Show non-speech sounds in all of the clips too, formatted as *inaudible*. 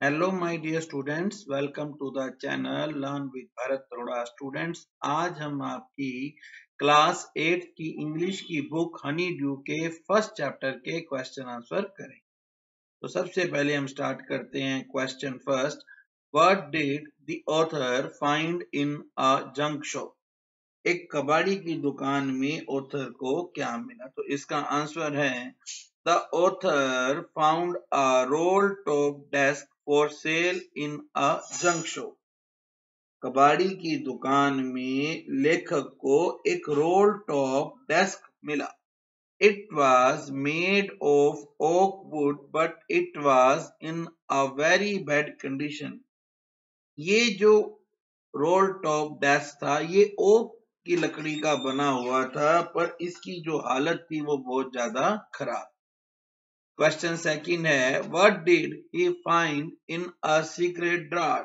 Hello my dear students welcome to the channel learn with Bharat Taroda students आज हम आपकी class eight की English की book Honey due के फ़र्स्ट चैप्टर के क्वेश्चन आंसर करें। तो सबसे पहले हम स्टार्ट करते हैं question first what did the author find in a junk shop एक कबाड़ी की दुकान में ऑथर को क्या मिला? तो इसका आंसर है the author found a roll top desk for sale in a junk shop कबाड़ी की दुकान में लेखक को एक रोल टॉप डेस्क मिला। It was made of oak wood but it was in a very bad condition ये जो रोल टॉप डेस्क था, ये ओक की लकड़ी का बना हुआ था, पर इसकी जो हालत थी वो बहुत ज़्यादा खराब। क्वेश्चन सेकंड है what did he find in a secret drawer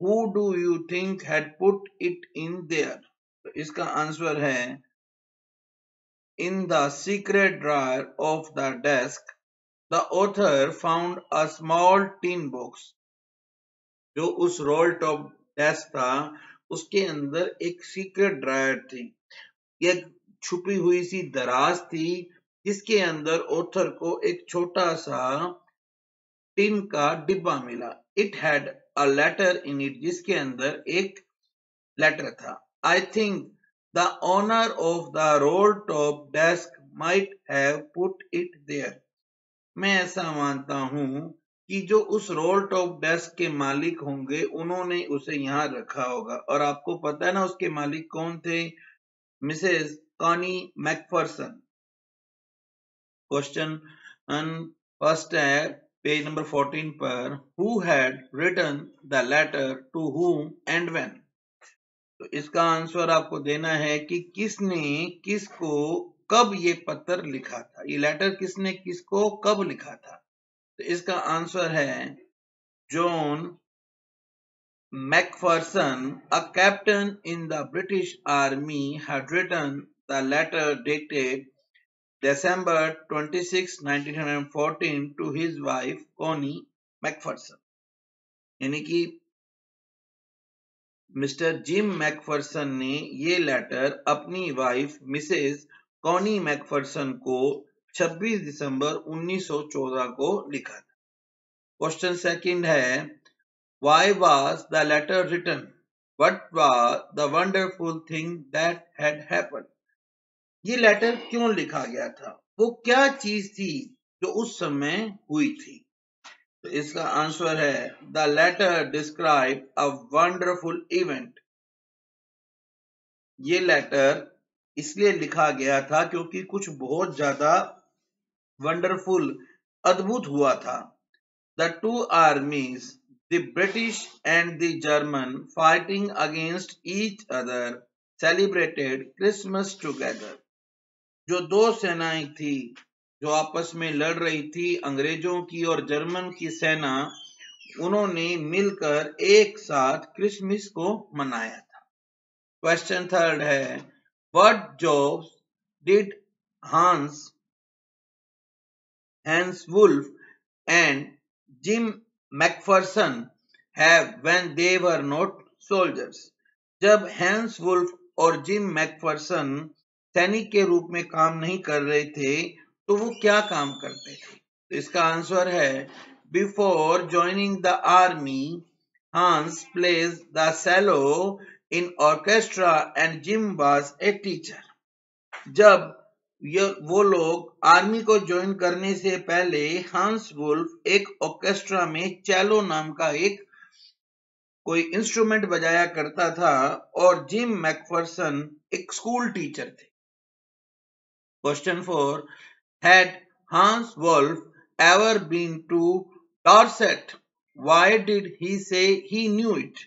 who do you think had put it in there तो इसका आंसर है in the secret drawer of the desk the author found a small tin box जो उस role top desk था, उसके अंदर एक secret dryer थी। एक छुपी हुई सी दराज थी जिसके अंदर ऑथर को एक छोटा सा टिन का डिब्बा मिला। It had a letter in it जिसके अंदर एक लेटर था। I think the owner of the roll top desk might have put it there मैं ऐसा मानता हूँ कि जो उस रोल टॉप डेस्क के मालिक होंगे, उन्होंने उसे यहाँ रखा होगा। और आपको पता है ना उसके मालिक कौन थे? Mrs Connie McPherson question first है पेज नंबर 14 पर who had written the letter to whom and when तो इसका आंसर आपको देना है कि किसने किसको कब ये पत्र लिखा था? ये लेटर किसने किसको कब लिखा था? तो इसका आंसर है John McPherson a captain in the British army had written the letter dated December 26, 1914 to his wife Connie McPherson. यानी कि मिस्टर जिम मैकफर्सन ने ये लेटर अपनी वाइफ मिसेस कॉनी मैकफर्सन को 26 दिसंबर 1914 को लिखा था। क्वेश्चन सेकंड है why was the letter written what was the wonderful thing that had happened ये लेटर क्यों लिखा गया था? वो क्या चीज़ थी जो उस समय हुई थी? तो इसका आंसर है the letter describe a wonderful event ये लेटर इसलिए लिखा गया था क्योंकि कुछ बहुत ज़्यादा वंडरफुल अद्भुत हुआ था। The two armies the British and the German fighting against each other celebrated Christmas together जो दो सेनाएँ थी, जो आपस में लड़ रही थी, अंग्रेज़ों की और जर्मन की सेना, उन्होंने मिलकर एक साथ क्रिसमस को मनाया था। क्वेश्चन थर्ड है what jobs did Hans Hans Wolf and Jim McPherson have soldiers जब हैंस वुल्फ और जिम मैकफर्सन सैनिक के रूप में काम नहीं कर रहे थे तो वो क्या काम करते थे? तो इसका आंसर है before joining the army Hans plays the cello in orchestra and Jim was a teacher जब ये, वो लोग आर्मी को ज्वाइन करने से पहले हांस वुल्फ एक ऑर्केस्ट्रा में चैलो नाम का एक कोई इंस्ट्रूमेंट बजाया करता था और जिम मैकफर्सन एक स्कूल टीचर थे। Question 4. Had Hans Wolf ever been to Dorset? Why did he say he knew it?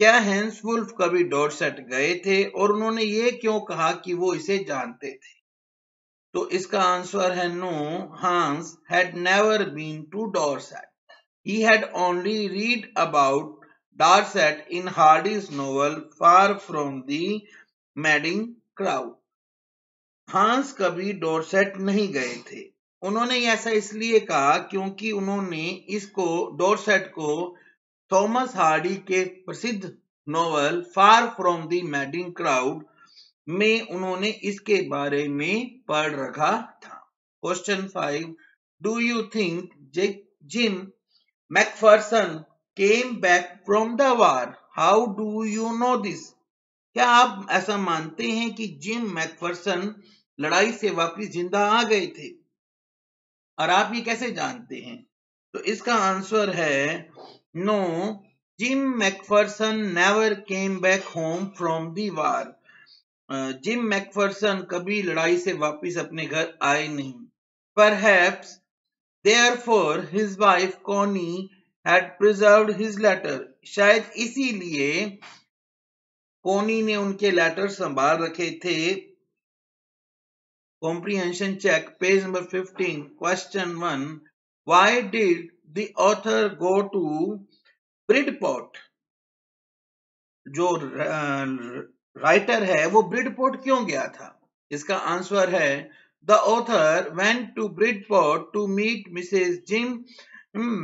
क्या हैंस वुल्फ कभी डॉर्सेट गए थे और उन्होंने ये क्यों कहा कि वो इसे जानते थे तो इसका आंसर है no Hans had never been to Dorset he had only read about Dorset in Hardy's novel far from the madding crowd Hans कभी डोरसेट नहीं गए थे। उन्होंने ऐसा इसलिए कहा क्योंकि उन्होंने इसको, डोरसेट को, थॉमस हार्डी के प्रसिद्ध novel far from the madding crowd में उन्होंने इसके बारे में पढ़ रखा था। Question five, do you think Jim McPherson came back from the war? How do you know this? क्या आप ऐसा मानते हैं कि जिम मैकफर्सन लड़ाई से वापस ज़िंदा आ गए थे। और आप ये कैसे जानते हैं? तो इसका आंसर है, no, Jim McPherson never came back home from the war. Jim McPherson कभी लड़ाई से वापस अपने घर आए नहीं। पर वाइफ कॉनी हैड शायद इसीलिए कोनी ने उनके लेटर संभाल रखे थे। Comprehension check, page number 15 question 1 why did the author go to Bridport जो राइटर है, वो ब्रिडपोर्ट क्यों गया था? इसका आंसर है the author went to Bridport to meet Mrs Jim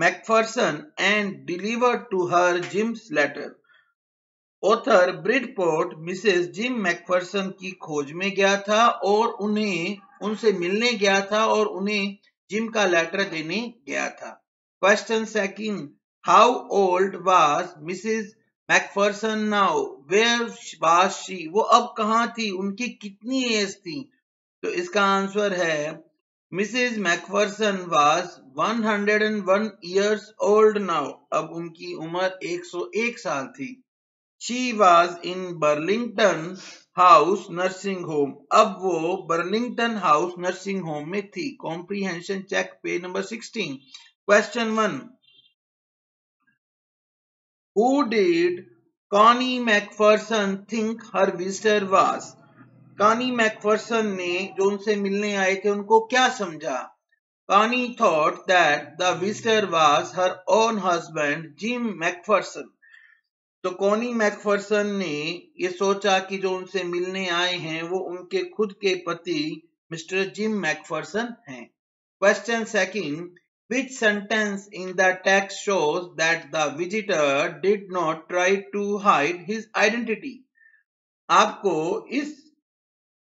McPherson and deliver to her Jim's letter author Bridport Mrs Jim McPherson की खोज में गया था और उन्हें, उनसे मिलने गया था और उन्हें जिम का लेटर देने गया था। Question second how old was Mrs McPherson now where was she वो अब कहाँ थी? उनकी कितनी एज थी? तो इसका आंसर है Mrs McPherson was 101 years old now अब उनकी उम्र 101 साल थी। She was in Burlington House nursing home अब वो बर्लिंगटन हाउस नर्सिंग होम में थी। कॉम्प्रीहेंशन चेक पे number sixteen question one who did Connie McPherson think her visitor was Connie McPherson ने जो उनसे मिलने आए थे, उनको क्या समझा? Connie thought that the visitor was her own husband Jim McPherson तो कॉनी मैकफर्सन ने ये सोचा कि जो उनसे मिलने आए हैं, वो उनके खुद के पति मिस्टर जिम मैकफर्सन हैं। Question second which sentence in the text shows that the visitor did not try to hide his identity? आपको इस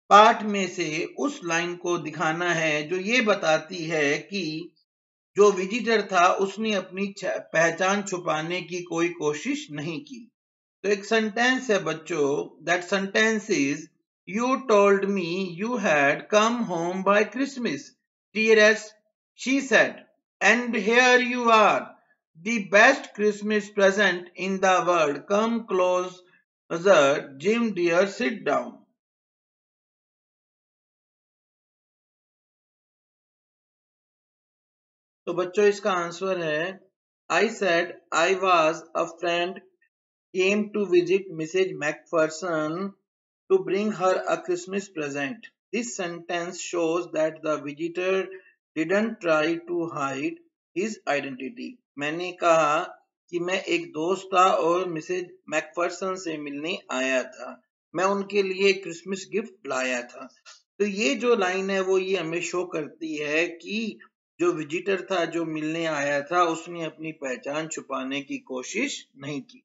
पाठ में से उस लाइन को दिखाना है जो ये बताती है कि जो विजिटर था, उसने अपनी पहचान छुपाने की कोई कोशिश नहीं की। तो एक सेंटेंस है बच्चों that sentence is you told me you had come home by Christmas dearest she said and here you are the best Christmas present in the world come close Jim dear sit down तो बच्चों, इसका answer है I said I was a friend came to visit Mrs McPherson to bring her a Christmas present this sentence shows that the visitor didn't try to hide his identity मैंने कहा कि मैं एक दोस्त था और मिसेज मैकफर्सन से मिलने आया था। मैं उनके लिए क्रिसमस गिफ्ट लाया था। तो ये जो लाइन है, वो ये हमें शो करती है कि जो विजिटर था, जो मिलने आया था, उसने अपनी पहचान छुपाने की कोशिश नहीं की।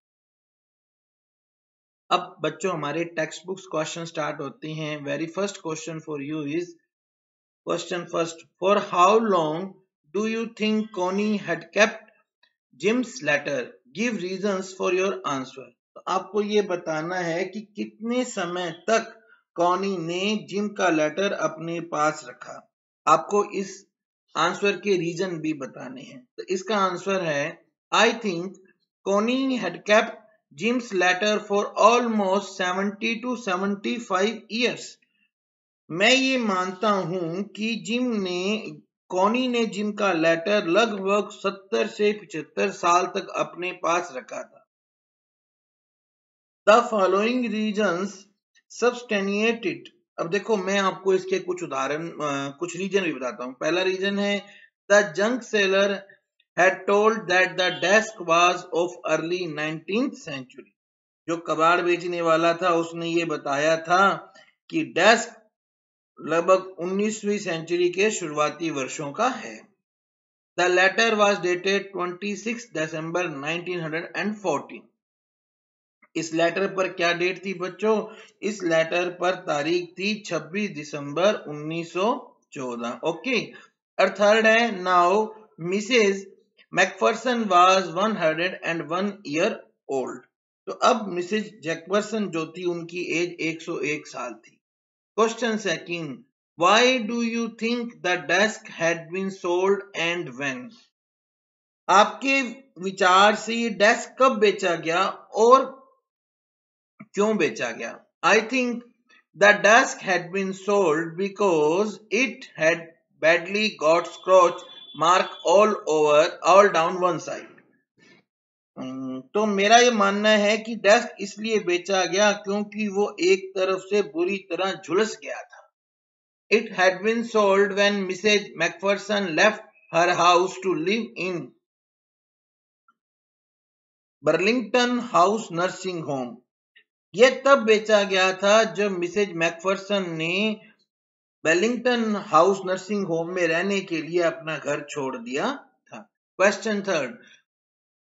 अब बच्चों, हमारे टेक्स्ट बुक्स क्वेश्चन स्टार्ट होते हैं। Very first question for you is question first for how long do you think Connie had kept Jim's letter give reasons for your answer तो आपको ये बताना है कि कितने समय तक कॉनी ने जिम का लेटर अपने पास रखा। आपको इस आंसर के रीजन भी बताने हैं। तो इसका आंसर है I think Connie kept Jim's letter for almost 70 to 75 years मैं ये मानता हूँ कि जिम ने कॉनी ने जिम का लेटर लगभग 70 से 75 साल तक अपने पास रखा था। द फॉलोइंग रीजंस सबस्टेनिएटेड अब देखो, मैं आपको इसके कुछ उदाहरण कुछ रीजन भी बताता हूँ। पहला रीजन है, the junk seller had told that the desk was of early 19th century जो कबाड़ बेचने वाला था, उसने ये बताया था कि डेस्क लगभग 19वीं सेंचुरी के शुरुआती वर्षों का है। The letter was dated 26 December 1914 इस लेटर पर क्या डेट थी बच्चों? इस लेटर पर तारीख थी 26 दिसंबर 1914 ओके और थर्ड है now Mrs McPherson was 101 year old तो अब मिसेज जैकवर्सन जो थी, उनकी एज 101 साल थी। Question second why do you think the desk had been sold and when आपके विचार से ये डेस्क कब बेचा गया और क्यों बेचा गया? I think the desk had been sold because it had badly got scratch mark all over, all down one side. तो मेरा ये मानना है कि डेस्क इसलिए बेचा गया क्योंकि वो एक तरफ़ से बुरी तरह झुलस गया था। It had been sold when Mrs McPherson left her house to live in Burlington House nursing home ये तब बेचा गया था जब मिसेज मैकफर्सन ने वेलिंगटन हाउस नर्सिंग होम में रहने के लिए अपना घर छोड़ दिया था। Question third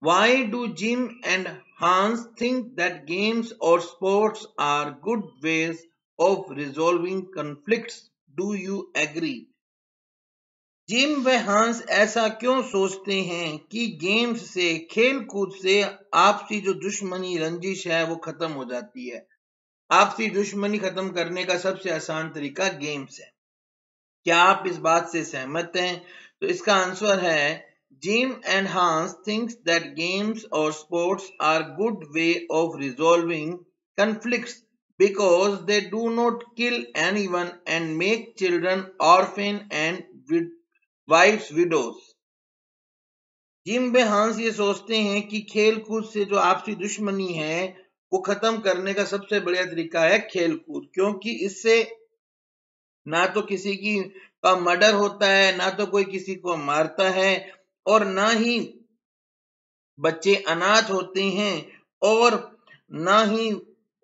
why do Jim and Hans think that games और sports are good ways of resolving conflict do you agree Jim व हांस ऐसा क्यों सोचते हैं कि गेम्स से खेल कूद से आपसी जो दुश्मनी रंजिश है वो खत्म हो जाती है? आपसी दुश्मनी खत्म करने का सबसे आसान तरीका गेम्स है। क्या आप इस बात से सहमत हैं? तो इसका आंसर है, Jim and Hans thinks that games और sports are good way of resolving conflicts because they do not kill anyone and make children orphan and wives, widows. Jim बेहांस ये सोचते हैं कि खेल कूद से जो आपसी दुश्मनी है को खत्म करने का सबसे बढ़िया तरीका है खेल कूद, क्योंकि इससे ना तो किसी की, का मर्डर होता है, ना तो कोई किसी को मारता है, और ना ही बच्चे अनाथ होते हैं, और ना ही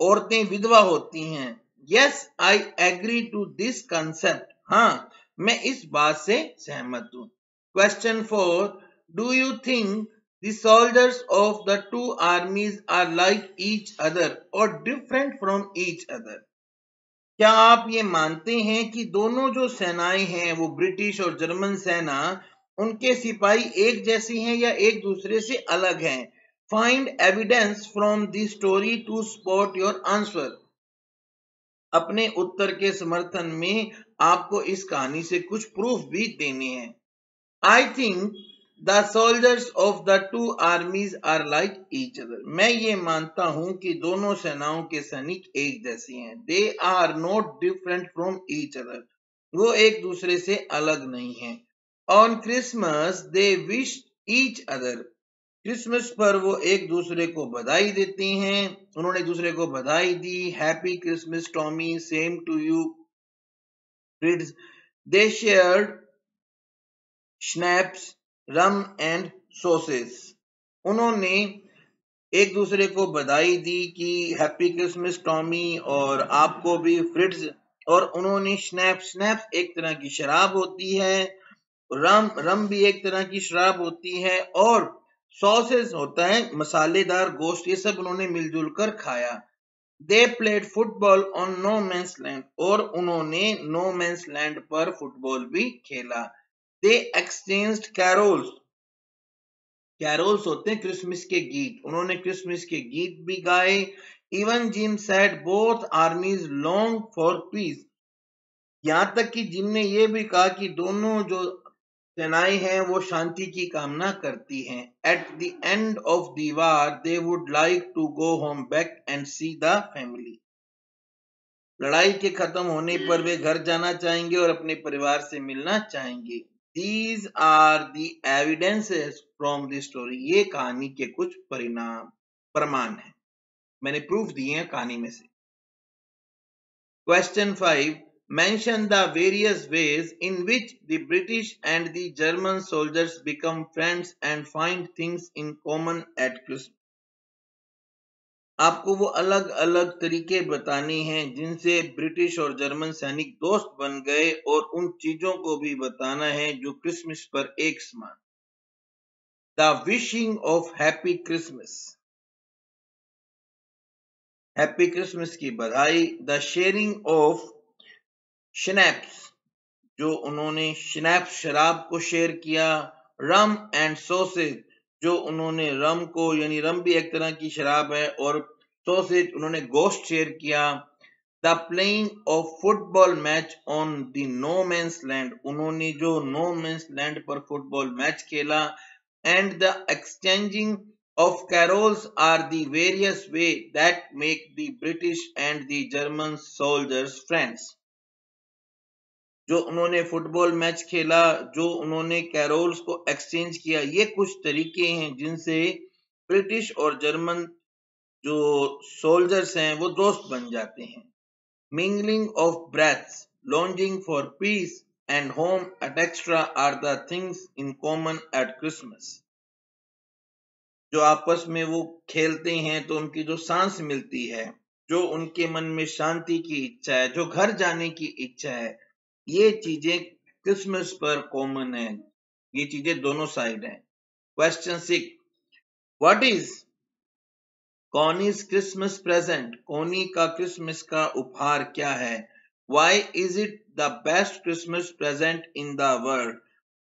औरतें विधवा होती हैं। Yes I agree to this concept हाँ मैं इस बात से सहमत हूँ। Question four do you think soldiers of the two armies are like each other or different from each other. क्या आप ये मानते हैं कि दोनों जो सेनाएँ हैं, वो ब्रिटिश और जर्मन सेना, उनके सिपाही एक जैसी हैं या एक दूसरे से अलग हैं? Find evidence from the story to spot your answer अपने उत्तर के समर्थन में आपको इस कहानी से कुछ प्रूफ भी देने हैं। I think the soldiers of the two armies are like each other मैं ये मानता हूँ कि दोनों सेनाओं के सैनिक एक जैसे हैं। They are not different from each other वो एक दूसरे से अलग नहीं है। On Christmas they wish each other Christmas पर वो एक दूसरे को बधाई देते हैं। उन्होंने दूसरे को बधाई दी। Happy Christmas Tommy same to you they shared schnapps rum and sausages उन्होंने एक दूसरे को बधाई दी कि हैप्पी क्रिसमस टॉमी और आपको भी फ्रिट्स और उन्होंने स्नैप स्नैप एक तरह की शराब होती है। रम रम भी एक तरह की शराब होती है। और सॉसेस होता है, मसालेदार गोश्त, ये सब उन्होंने मिलजुल कर खाया। They played football on no man's land और उन्होंने नो मेंस लैंड पर फुटबॉल भी खेला। दे एक्सचेंज कैरोल्स कैरोल्स होते हैं क्रिसमस के गीत। उन्होंने क्रिसमस के गीत भी गाए। Even Jim said both armies long for peace यहाँ तक कि जिम ने यह भी कहा कि दोनों जो सेनाएँ हैं, वो शांति की कामना करती हैं। At the end of the war they would like to go home back and see the family लड़ाई के खत्म होने पर वे घर जाना चाहेंगे और अपने परिवार से मिलना चाहेंगे। These are the evidences from the story ये कहानी के कुछ परिणाम, प्रमाण है। मैंने प्रूफ दिए हैं कहानी में से। Question five mention the various ways in which the British and the German soldiers become friends and find things in common at Christmas. आपको वो अलग अलग तरीके बताने हैं जिनसे ब्रिटिश और जर्मन सैनिक दोस्त बन गए और उन चीज़ों को भी बताना है जो क्रिसमस पर एक समान the wishing of happy Christmas happy Christmas की बधाई द शेयरिंग ऑफ़ स्नैप्स जो उन्होंने स्नैप शराब को शेयर किया रम एंड सोसेज जो उन्होंने रम को, यानी रम भी एक तरह की शराब है, और सोसेज उन्होंने गोश्त शेयर किया the playing of football match on the no man's land उन्होंने जो नो मैंस लैंड पर फुटबॉल मैच खेला and the exchanging of carols are the various way that make the British and the German soldiers friends. जो उन्होंने football match खेला, जो उन्होंने carols को एक्सचेंज किया, ये कुछ तरीके हैं जिनसे ब्रिटिश और जर्मन जो सोल्जर्स हैं, वो दोस्त बन जाते हैं। Mingling of breaths longing for peace and home at extra are the things in common at Christmas जो आपस में वो खेलते हैं तो उनकी जो सांस मिलती है, जो उनके मन में शांति की इच्छा है, जो घर जाने की इच्छा है ये चीज़ें क्रिसमस पर कॉमन है। ये चीज़ें दोनों साइड है। Question six what is Connie's Christmas present Connie का क्रिसमस का उपहार क्या है? Why is it the best Christmas present in the world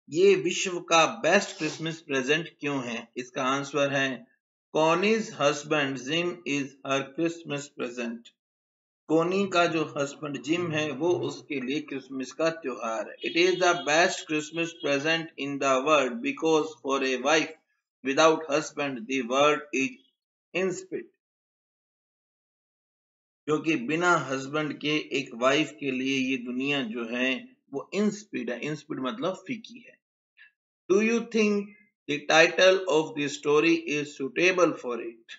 ये विश्व का बेस्ट क्रिसमस प्रेजेंट क्यों है? इसका आंसर है Connie's husband Jim is her Christmas present Connie का जो हस्बैंड जिम है, वो उसके लिए क्रिसमस का त्योहार है। It is the best Christmas present in the world because for a wife without husband the world is insipid क्योंकि बिना हस्बैंड के एक वाइफ के लिए ये दुनिया जो है, वो इंस्पीड है। इंस्पीड मतलब फीकी है। Do you think the title of the story is suitable for it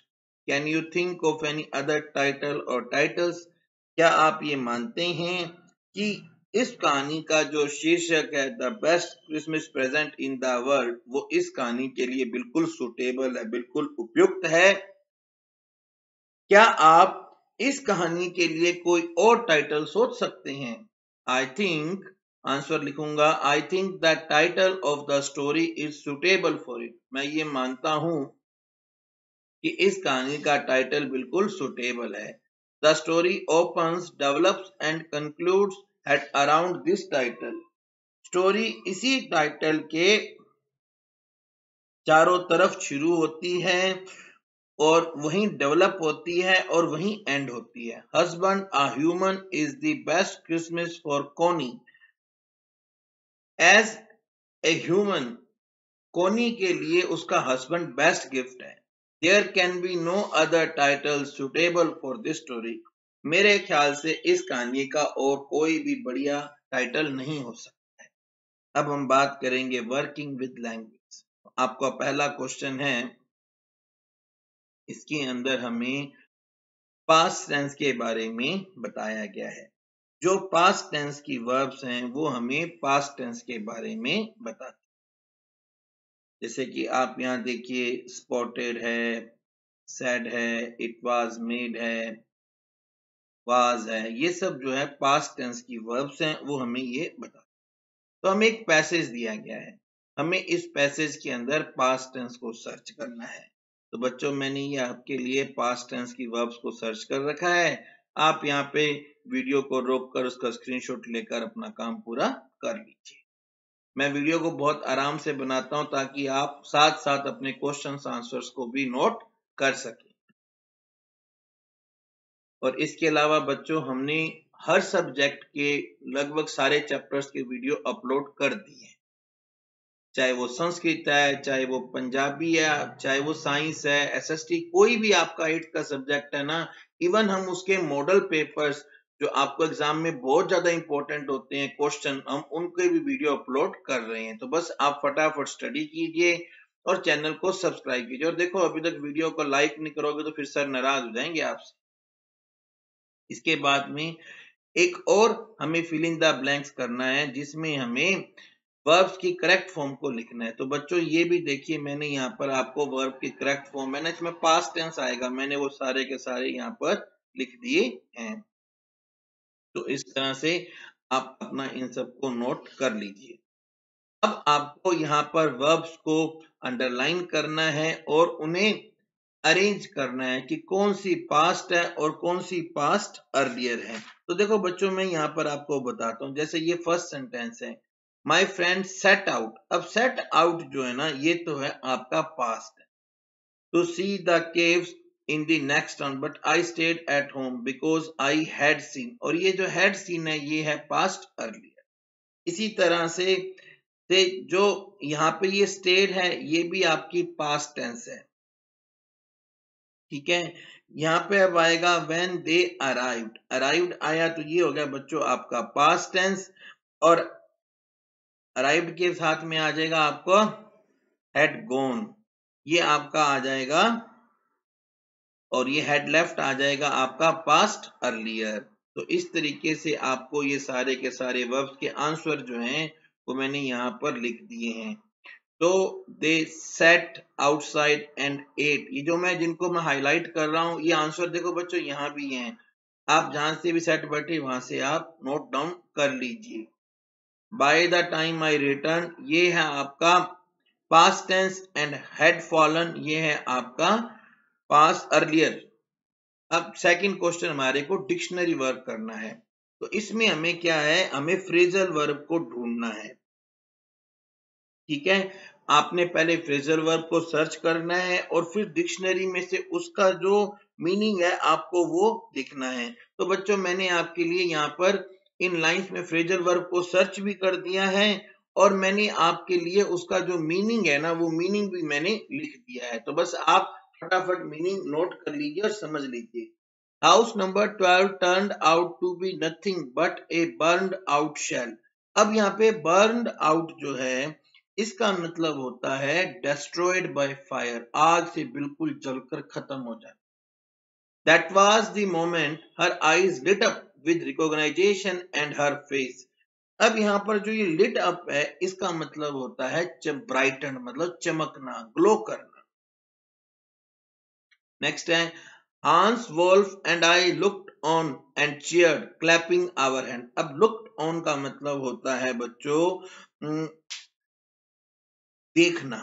can you think of any other title और टाइटल्स क्या आप ये मानते हैं कि इस कहानी का जो शीर्षक है, the best Christmas present in the world, वो इस कहानी के लिए बिल्कुल सुटेबल है, बिल्कुल उपयुक्त है? क्या आप इस कहानी के लिए कोई और टाइटल सोच सकते हैं? आई थिंक आंसर लिखूँगा I think the title of the story is suitable for it मैं ये मानता हूँ कि इस कहानी का टाइटल बिल्कुल सुटेबल है। The story opens, develops and concludes at around this title. Story इसी टाइटल के चारों तरफ़ शुरू होती है और वहीं डेवलप होती है और वहीं एंड होती है। Husband a human is the best Christmas for Connie as a human Connie के लिए उसका हस्बैंड बेस्ट गिफ्ट है। There can be no other title suitable for this story. मेरे ख्याल से इस कहानी का और कोई भी बढ़िया टाइटल नहीं हो सकता है। अब हम बात करेंगे वर्किंग विद लैंग्वेज आपका पहला क्वेश्चन है, इसके अंदर हमें पास्ट टेंस के बारे में बताया गया है। जो पास्ट टेंस की वर्ब्स हैं, वो हमें पास्ट टेंस के बारे में बताते जैसे कि आप यहाँ देखिए स्पॉटेड है सेड है इट वाज मेड है वाज है, ये सब जो है पास्ट टेंस की वर्ब्स हैं, वो हमें ये बता तो हमें एक पैसेज दिया गया है। हमें इस पैसेज के अंदर पास्ट टेंस को सर्च करना है। तो बच्चों, मैंने ये आपके लिए पास्ट टेंस की वर्ब्स को सर्च कर रखा है। आप यहाँ पे वीडियो को रोक कर उसका स्क्रीनशॉट लेकर अपना काम पूरा कर लीजिए। मैं वीडियो को बहुत आराम से बनाता हूँ ताकि आप साथ साथ अपने क्वेश्चन आंसर्स को भी नोट कर सकें। और इसके अलावा बच्चों, हमने हर सब्जेक्ट के लगभग सारे चैप्टर्स के वीडियो अपलोड कर दिए चाहे वो संस्कृत है, चाहे वो पंजाबी है, चाहे वो साइंस है एसएसटी कोई भी आपका एट का सब्जेक्ट है ना इवन हम उसके मॉडल पेपर्स जो आपको एग्ज़ाम में बहुत ज़्यादा इंपॉर्टेंट होते हैं क्वेश्चन हम उनके भी वीडियो अपलोड कर रहे हैं। तो बस आप फटाफट स्टडी कीजिए और चैनल को सब्सक्राइब कीजिए। और देखो, अभी तक वीडियो को लाइक नहीं करोगे तो फिर सर नाराज़ हो जाएँगे आपसे। इसके बाद में एक और हमें फिलिंग द ब्लैंक्स करना है, जिसमें हमें वर्ब्स की करेक्ट फॉर्म को लिखना है। तो बच्चों, ये भी देखिए, मैंने यहाँ पर आपको वर्ब की करेक्ट फॉर्म मैंने इसमें पास टेंस आएगा, मैंने वो सारे के सारे यहाँ पर लिख दिए हैं। तो इस तरह से आप अपना इन सबको नोट कर लीजिए। अब आपको यहाँ पर वर्ब्स को अंडरलाइन करना है और उन्हें अरेंज करना है कि कौन सी पास्ट है और कौन सी पास्ट अर्लियर है। तो देखो बच्चों, मैं यहाँ पर आपको बताता हूँ, जैसे ये फ़र्स्ट सेंटेंस है माई फ्रेंड सेट आउट अब सेट आउट जो है ना, ये तो है आपका past to see the caves in the next one but I stayed at home because I had seen और ये जो हैड सीन है, ये है पास्ट अर्लियर इसी तरह से से जो यहाँ पे ये स्टेड है, ये भी आपकी पास्ट टेंस है। ठीक है? यहाँ पे अब आएगा वेन दे अराइव्ड अराइव्ड आया तो ये हो गया बच्चों आपका पास्ट टेंस और अराइव्ड के साथ में आ जाएगा आपको हेड गोन ये आपका आ जाएगा और ये हेड लेफ़्ट आ जाएगा आपका पास्ट अर्लियर तो इस तरीके से आपको ये सारे के सारे वर्ब्स के आंसर जो हैं, वो मैंने यहाँ पर लिख दिए हैं। तो they sat outside and ate ये जो मैं जिनको मैं हाईलाइट कर रहा हूँ, ये आंसर देखो बच्चों यहाँ भी हैं। आप जहाँ से भी सेट बैठे, वहाँ से आप नोट डाउन कर लीजिए। By the time I return ये है आपका past tense and had fallen ये है आपका पास अर्लियर। अब सेकंड क्वेश्चन हमारे को डिक्शनरी वर्क करना है। तो इसमें हमें क्या है? हमें फ्रेजल वर्ब को ढूंढना है। ठीक है? आपने पहले फ्रेजल वर्ब को सर्च करना है और फिर डिक्शनरी में से उसका जो मीनिंग है आपको वो लिखना है। तो बच्चों, मैंने आपके लिए यहाँ पर इन लाइंस में फ्रेजल वर्ब को सर्च भी कर दिया है और मैंने आपके लिए उसका जो मीनिंग है ना, वो मीनिंग भी मैंने लिख दिया है। तो बस आप फटाफट मीनिंग नोट कर लीजिए और समझ लीजिए। House number twelve turn out to be nothing but a burn out shell अब यहाँ पे बर्न आउट जो है, इसका मतलब होता है डेस्ट्रॉयड बाय फायर आग से बिल्कुल जलकर खत्म हो जाए। That was the moment her eyes lit up with recognition and her face अब यहाँ पर जो ये लिट अप है, इसका मतलब होता है ब्राइटन मतलब चमकना ग्लो करना। नेक्स्ट है Hans Wolf and I looked on and cheer clapping our hand अब लुक्ड ऑन का मतलब होता है बच्चों देखना।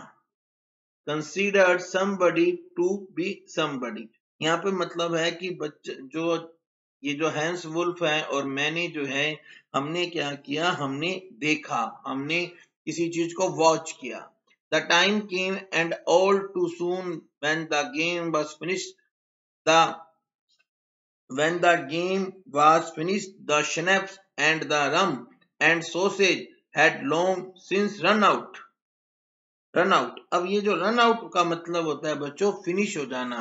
Consider somebody to be somebody यहाँ पे मतलब है कि बच्चे, जो, ये जो हैंस वुल्फ है और मैंने जो है, हमने क्या किया? हमने देखा। हमने किसी चीज़ को वॉच किया। The time came and all too soon when the game was finish the when the game was finished, the schnapps and the rum and sausage had long since run out. Run out अब ये जो run out का मतलब होता है बच्चों finish हो जाना,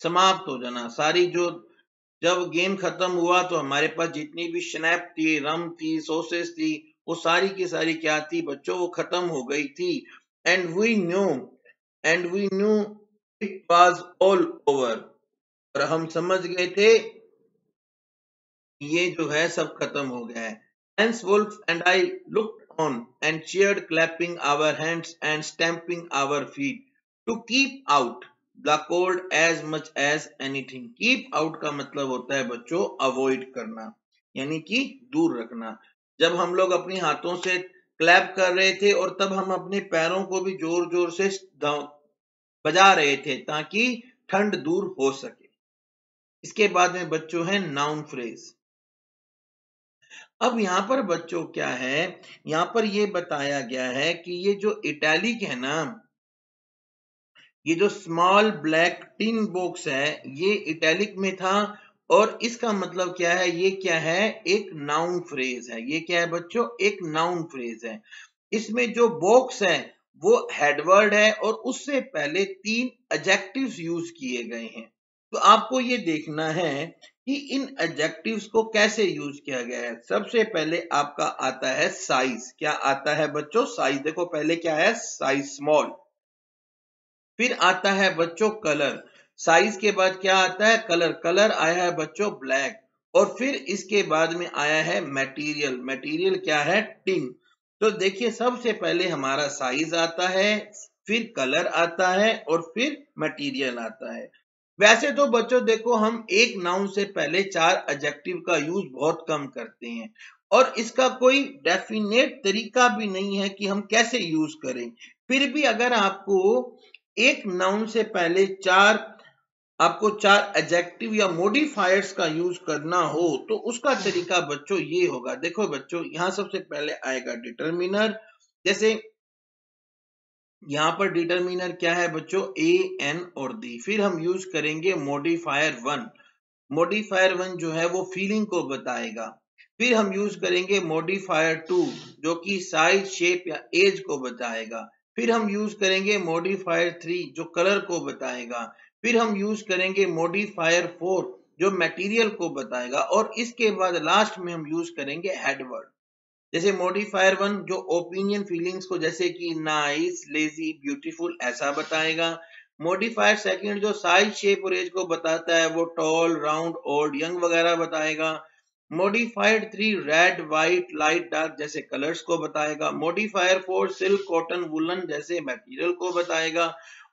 समाप्त हो जाना, सारी जो, जब गेम खत्म हुआ तो हमारे पास जितनी भी स्नैप थी रम थी सोसेस थी, वो सारी की सारी क्या थी बच्चों, वो खत्म हो गई थी। And we knew and we knew it was all over और हम समझ गए थे ये जो है सब खत्म हो गया है Hence Wolf and I looked on and cheered, clapping our hands and stamping our feet to keep out the cold as much as anything. Keep out का मतलब होता है बच्चों avoid करना यानी कि दूर रखना जब हम लोग अपने हाथों से क्लैप कर रहे थे और तब हम अपने पैरों को भी ज़ोर ज़ोर से बजा रहे थे ताकि ठंड दूर हो सके। इसके बाद में बच्चों है नाउन फ्रेज अब यहाँ पर बच्चों क्या है? यहाँ पर ये बताया गया है कि ये जो इटैलिक है ना, ये जो स्मॉल ब्लैक टिन बॉक्स है, ये इटैलिक में था और इसका मतलब क्या है? ये क्या है? एक नाउन फ्रेज है। ये क्या है बच्चों? एक नाउन फ्रेज है। इसमें जो बॉक्स है वो हेडवर्ड है और उससे पहले तीन एजेक्टिव्स यूज़ किए गए हैं। तो आपको ये देखना है कि इन एडजेक्टिव्स को कैसे यूज़ किया गया है। सबसे पहले आपका आता है साइज़ क्या आता है बच्चों? साइज़ देखो, पहले क्या है? साइज़ स्मॉल फिर आता है बच्चों कलर साइज़ के बाद क्या आता है? कलर कलर आया है बच्चों ब्लैक और फिर इसके बाद में आया है मटेरियल मटेरियल क्या है? टिन तो देखिए, सबसे पहले हमारा साइज़ आता है, फिर कलर आता है और फिर मटेरियल आता है। वैसे तो बच्चों, देखो, हम एक नाउन से पहले चार एडजेक्टिव का यूज़ बहुत कम करते हैं और इसका कोई डेफिनेट तरीका भी नहीं है कि हम कैसे यूज़ करें। फिर भी अगर आपको एक नाउन से पहले चार आपको चार एडजेक्टिव या मोडिफायर्स का यूज़ करना हो तो उसका तरीका बच्चों ये होगा। देखो बच्चों, यहाँ सबसे पहले आएगा डिटर्मिनर जैसे यहाँ पर डिटर्मिनर क्या है बच्चों? ए एन और दी फिर हम यूज़ करेंगे मोडिफायर वन मोडिफायर वन जो है वो फीलिंग को बताएगा। फिर हम यूज़ करेंगे मोडिफायर टू जो कि साइज़ शेप या एज को बताएगा। फिर हम यूज़ करेंगे मोडिफायर थ्री जो कलर को बताएगा। फिर हम यूज़ करेंगे मोडिफायर फोर जो मटेरियल को बताएगा, और इसके बाद लास्ट में हम यूज़ करेंगे हेडवर्ड जैसे मोडिफायर वन जो ओपिनियन फीलिंग्स को, जैसे कि नाइस लेजी ब्यूटीफुल ऐसा बताएगा. मोडिफायर सेकंड जो साइज़ शेप और एज को बताता है, वो टॉल राउंड ओल्ड यंग वगैरह बताएगा. Modified three red white light dark जैसे कलर्स को बताएगा. Modifier four silk cotton woollen जैसे मटेरियल को बताएगा.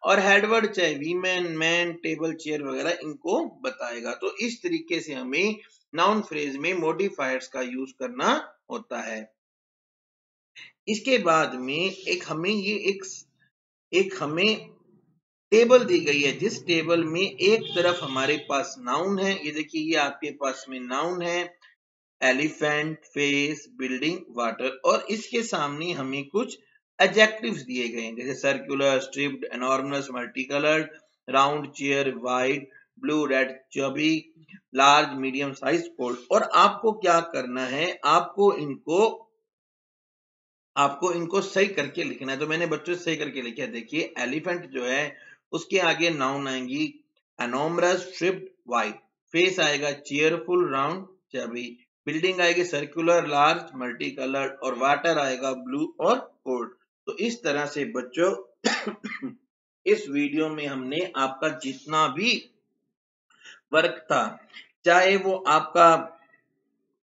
और हेडवर्ड चाहे वीमेन मैन टेबल चेयर वगैरह इनको बताएगा। तो इस तरीके से हमें नाउन फ्रेज में मोडिफायर्स का यूज़ करना होता है। इसके बाद में एक हमें ये एक एक हमें टेबल दी गई है। जिस टेबल में एक तरफ़ हमारे पास नाउन है, ये देखिए, ये आपके पास में नाउन है। एलिफेंट फेस बिल्डिंग वाटर और इसके सामने हमें कुछ एडजेक्टिव्स दिए गए हैं। जैसे circular striped enormous multi coloured round chair wide blue red chubby large medium size fold और आपको क्या करना है? आपको इनको आपको इनको सही करके लिखना है। तो मैंने बच्चों सही करके लिखा है। देखिए एलिफेंट जो है, उसके आगे नाउन आएँगी। एनोमरस स्ट्रिप्ड वाइट फेस आएगा चेयरफुल राउंड चबी बिल्डिंग आएगी सर्कुलर लार्ज मल्टी कलर और वाटर आएगा ब्लू और कोल्ड तो इस तरह से बच्चों, *coughs* इस वीडियो में हमने आपका जितना भी वर्क था, चाहे वो आपका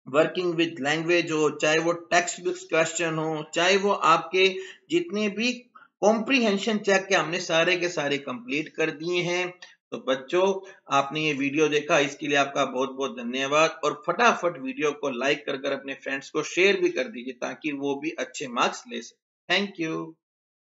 वर्किंग विद लैंग्वेज हो, चाहे वो टेक्स्ट बुक्स क्वेश्चन हो, चाहे वो आपके जितने भी कॉम्प्रीहेंशन चेक के हमने सारे के सारे कंप्लीट कर दिए हैं। तो बच्चों, आपने ये वीडियो देखा, इसके लिए आपका बहुत बहुत धन्यवाद। और फटाफट वीडियो को लाइक कर कर अपने फ्रेंड्स को शेयर भी कर दीजिए ताकि वो भी अच्छे मार्क्स ले सके। Thank you.